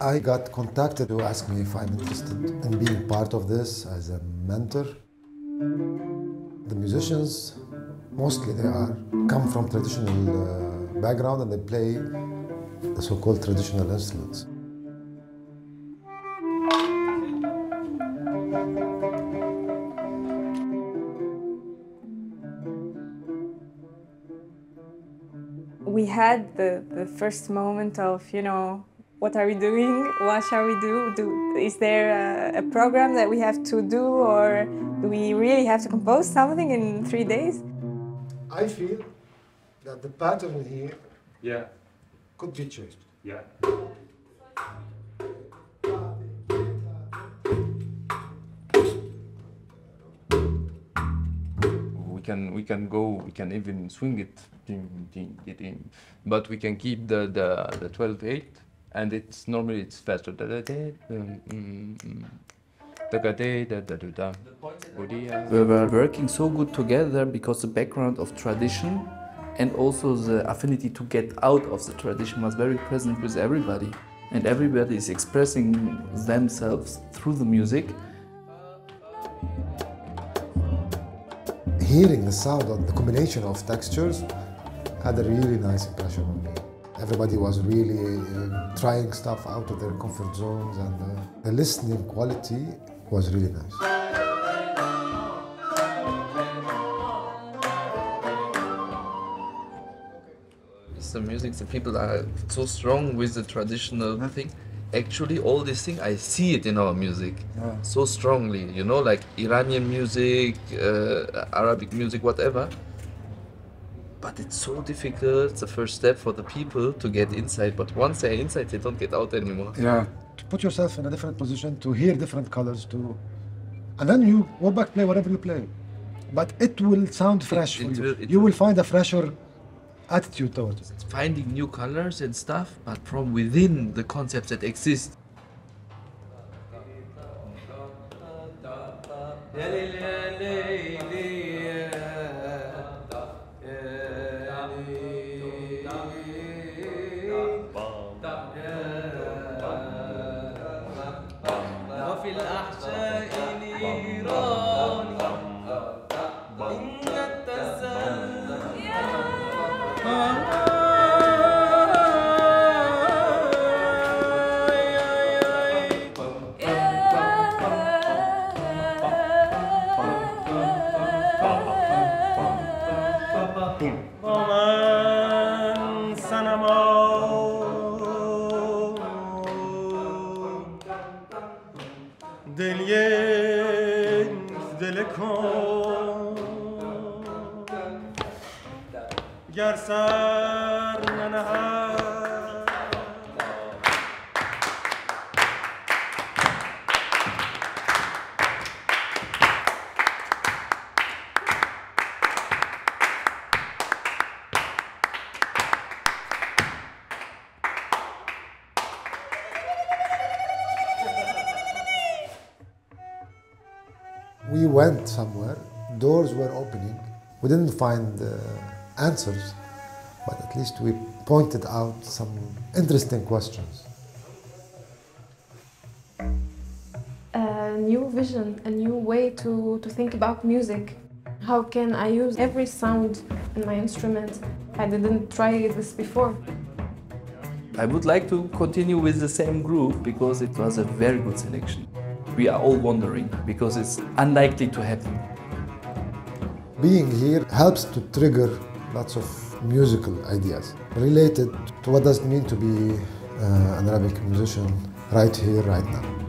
I got contacted to ask me if I'm interested in being part of this as a mentor. The musicians, mostly they are, come from traditional uh, background and they play the so-called traditional instruments. We had the, the first moment of, you know, what are we doing? What shall we do? do is there a, a program that we have to do, or do we really have to compose something in three days? I feel that the pattern here Yeah, could be changed. yeah. Can we can go we can even swing it but we can keep the the the 12 8 and it's normally it's faster. We were working so good together because the background of tradition and also the affinity to get out of the tradition was very present with everybody. And everybody is expressing themselves through the music. Hearing the sound of the combination of textures had a really nice impression on me. Everybody was really uh, trying stuff out of their comfort zones, and uh, the listening quality was really nice. It's the music, the people are so strong with the traditional thing. Actually, all these things, I see it in our music so strongly, you know, like Iranian music, uh, Arabic music, whatever. But it's so difficult, the first step for the people to get inside. But once they're inside, they don't get out anymore. Yeah, to put yourself in a different position, to hear different colors, to, and then you go back play whatever you play, but it will sound fresh it for you. will- you will. will find a fresher attitude towards it. Finding new colors and stuff, but from within the concepts that exist. دل دل کن. گر سر ننهد We went somewhere, doors were opening. We didn't find uh, answers, but at least we pointed out some interesting questions. a new vision, a new way to, to think about music. How can I use every sound in my instrument? I didn't try this before. I would like to continue with the same group because it was a very good selection. We are all wondering because it's unlikely to happen. Being here helps to trigger lots of musical ideas related to what does it mean to be uh, an Arabic musician right here, right now.